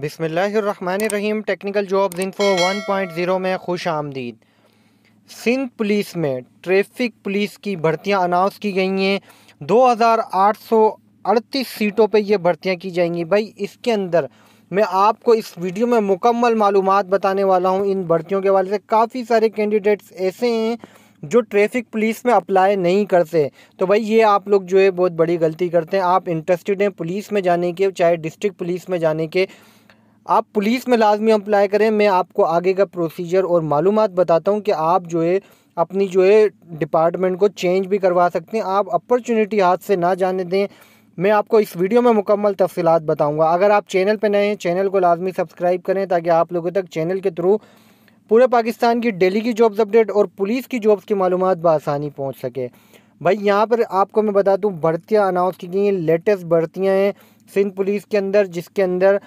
बिसमीम technical jobs info 1.0 में खुश आमदीद। सिंध पुलिस में ट्रैफ़िक पुलिस की भर्तियाँ अनाउंस की गई हैं। 2838 सीटों पे ये भर्तियाँ की जाएँगी। भाई, इसके अंदर मैं आपको इस वीडियो में मुकम्मल मालूम बताने वाला हूँ। इन भर्तियों के वाले से काफ़ी सारे कैंडिडेट्स ऐसे हैं जो ट्रैफ़िक पुलिस में अप्लाई नहीं करते। तो भाई, ये आप लोग जो है बहुत बड़ी गलती करते हैं। आप इंटरेस्टेड हैं पुलिस में जाने के, चाहे डिस्ट्रिक्ट पुलिस में जाने के आप पुलिस में लाजमी अप्लाई करें। मैं आपको आगे का प्रोसीजर और मालूम बताता हूँ कि आप जो है, अपनी जो है डिपार्टमेंट को चेंज भी करवा सकते हैं। आप अपॉर्चुनिटी हाथ से ना जाने दें। मैं आपको इस वीडियो में मुकम्मल तफसीत बताऊँगा। अगर आप चैनल पर नए हैं चैनल को लाजमी सब्सक्राइब करें ताकि आप लोगों तक चैनल के थ्रू पूरे पाकिस्तान की डेली की जॉब्स अपडेट और पुलिस की जॉब्स की मालूम बसानी पहुँच सके। भाई, यहाँ पर आपको मैं बता दूँ, भर्तियाँ अनाउंस की गई हैं। लेटेस्ट भर्तियाँ हैं सिंध पुलिस के अंदर, जिसके अंदर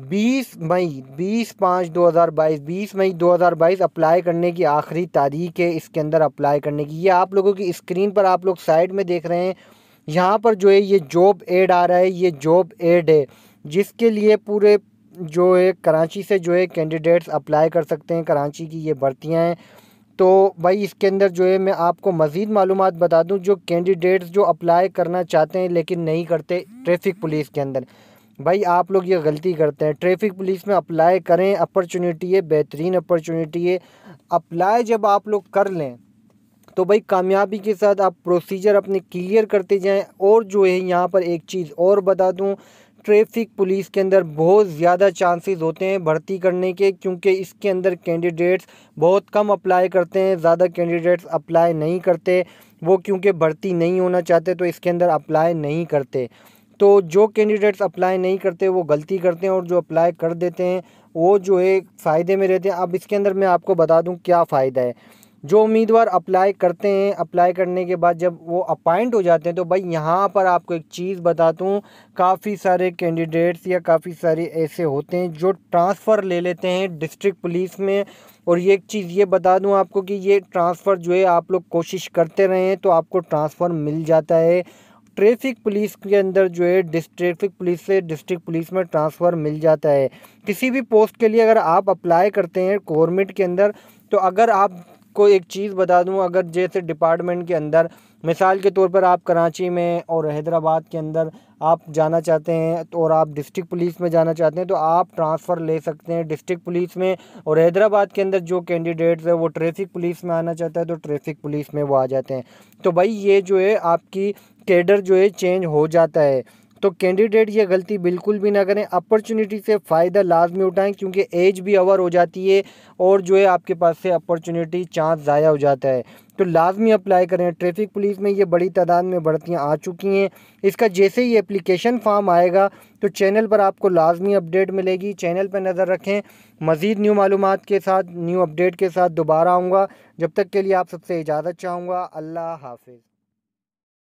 20 मई 20 पाँच 2022 20 मई 2022 अप्लाई करने की आखिरी तारीख है, इसके अंदर अप्लाई करने की। ये आप लोगों की स्क्रीन पर आप लोग साइड में देख रहे हैं। यहाँ पर जो है, ये जॉब एड आ रहा है, ये जॉब एड है, जिसके लिए पूरे जो है, कराची से जो है कैंडिडेट्स अप्लाई कर सकते हैं। कराची की ये भर्तियाँ हैं। तो भाई, इसके अंदर जो है, मैं आपको मज़ीद मालूम बता दूँ, जो कैंडिडेट्स जो अप्लाई करना चाहते हैं, लेकिन नहीं करते ट्रैफ़िक पुलिस के अंदर। भाई, आप लोग ये गलती करते हैं। ट्रैफ़िक पुलिस में अप्लाई करें, अपॉर्चुनिटी है, बेहतरीन अपॉर्चुनिटी है। अप्लाई जब आप लोग कर लें तो भाई, कामयाबी के साथ आप प्रोसीजर अपने क्लियर करते जाएँ। और जो है, यहाँ पर एक चीज़ और बता दूँ, ट्रैफ़िक पुलिस के अंदर बहुत ज़्यादा चांसेस होते हैं भर्ती करने के, क्योंकि इसके अंदर कैंडिडेट्स बहुत कम अप्लाई करते हैं, ज़्यादा कैंडिडेट्स अप्लाई नहीं करते। वो क्योंकि भर्ती नहीं होना चाहते तो इसके अंदर अप्लाई नहीं करते। तो जो कैंडिडेट्स अप्लाई नहीं करते, वो गलती करते हैं और जो अप्लाई कर देते हैं, वो जो है फ़ायदे में रहते हैं। अब इसके अंदर मैं आपको बता दूँ क्या फ़ायदा है। जो उम्मीदवार अप्लाई करते हैं अप्लाई करने के बाद जब वो अपॉइंट हो जाते हैं तो भाई यहाँ पर आपको एक चीज़ बता दूँ, काफ़ी सारे कैंडिडेट्स या काफ़ी सारे ऐसे होते हैं जो ट्रांसफ़र ले लेते हैं डिस्ट्रिक्ट पुलिस में। और ये एक चीज़ ये बता दूँ आपको कि ये ट्रांसफ़र जो है आप लोग कोशिश करते रहें तो आपको ट्रांसफ़र मिल जाता है। ट्रैफ़िक पुलिस के अंदर जो है ट्रैफ़िक पुलिस से डिस्ट्रिक्ट पुलिस में ट्रांसफ़र मिल जाता है। किसी भी पोस्ट के लिए अगर आप अप्लाई करते हैं गवर्नमेंट के अंदर तो अगर आप को एक चीज़ बता दूँ, अगर जैसे डिपार्टमेंट के अंदर, मिसाल के तौर पर आप कराची में और हैदराबाद के अंदर आप जाना चाहते हैं तो और आप डिस्ट्रिक्ट पुलिस में जाना चाहते हैं तो आप ट्रांसफ़र ले सकते हैं डिस्ट्रिक्ट पुलिस में और हैदराबाद के अंदर जो कैंडिडेट्स है, वो ट्रैफ़िक पुलिस में आना चाहता है तो ट्रैफ़िक पुलिस में वो आ जाते हैं। तो भाई, ये जो है आपकी कैडर जो है चेंज हो जाता है। तो कैंडिडेट ये गलती बिल्कुल भी ना करें। अपॉर्चुनिटी से फ़ायदा लाजमी उठाएँ, क्योंकि एज भी ओवर हो जाती है और जो है आपके पास से अपॉर्चुनिटी चांस ज़ाया हो जाता है। तो लाजमी अप्लाई करें। ट्रैफ़िक पुलिस में ये बड़ी तादाद में भर्तियाँ आ चुकी हैं। इसका जैसे ही एप्लीकेशन फॉर्म आएगा तो चैनल पर आपको लाजमी अपडेट मिलेगी। चैनल पर नज़र रखें मज़ीद न्यू मालूम के साथ, न्यू अपडेट के साथ। दोबारा आऊँगा। जब तक के लिए आप सबसे इजाज़त चाहूँगा। अल्लाह हाफिज़।